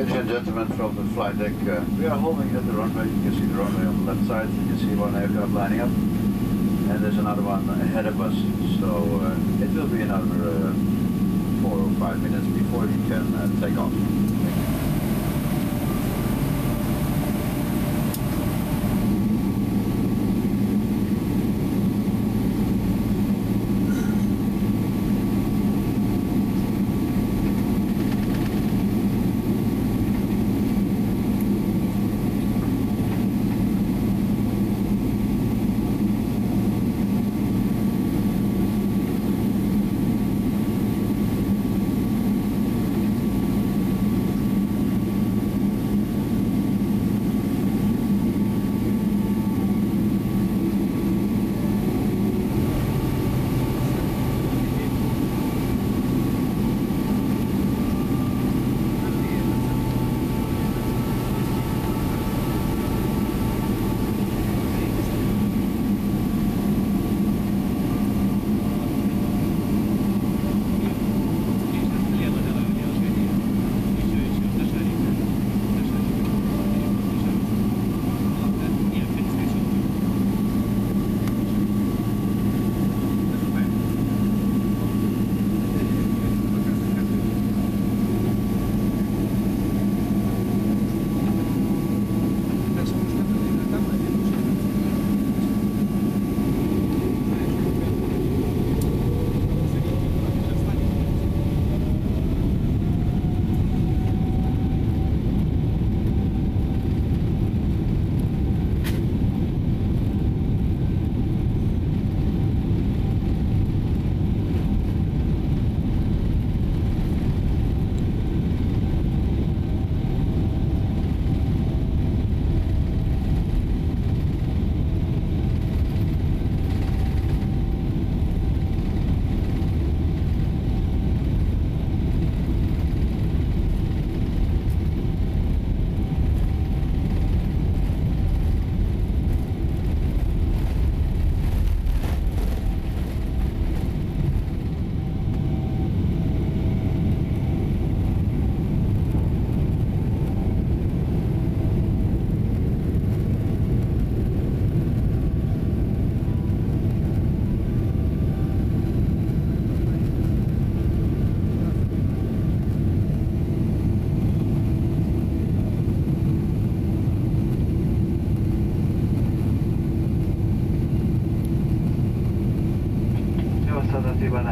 Ladies and gentlemen from the flight deck, uh, we are holding at the runway. You can see the runway on the left side. You can see one aircraft lining up. And there's another one ahead of us. So uh, it will be another uh, four or five minutes before we can uh, take off.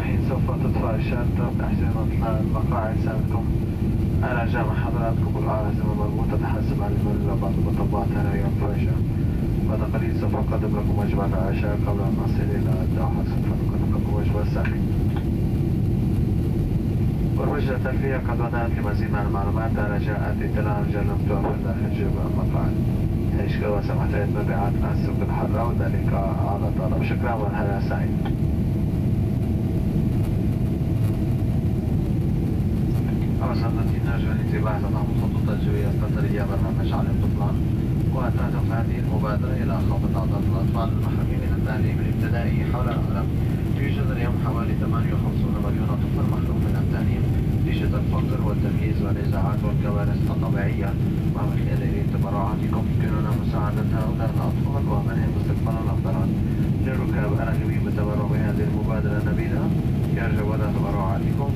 الشرطة تحسين المقاعد سألكم على جمع حضراتكم الأعازم المربوطة تحسب على المرة بعض مطبات هنا فرشة بعد قليل سوف أقدم لكم وجبة العشاء قبل أن نصل إلى الدوحة سوف نقدم لكم وجبة الساخن والوجهة التلفية قد بدأت لمزيد من المعلومات. على جاءت اطلاع رجال لم توفر داخل جبل المقاعد يعيش كما سمحت مبيعات السوق الحرة؟ وذلك على طلب شكرا والهلا سعيد. التي نرجو الانتباه تضع خطوطا جوية قدرية برنامج علم الطفلان وتهدف هذه المبادرة إلى خفض عدد الأطفال المحرومين من التعليم الابتدائي حول العالم يوجد اليوم حوالي 58 مليون طفل محروم من التعليم نتيجة الفقر والتمييز والنزاعات والكوارث الطبيعية. ومن خلال تبرعاتكم يمكننا مساعدة هؤلاء الأطفال ومن مستقبلا أفضل للركاب الرجوي بتبرع بهذه المبادرة النبيلة يرجو ولا تبرعاتكم.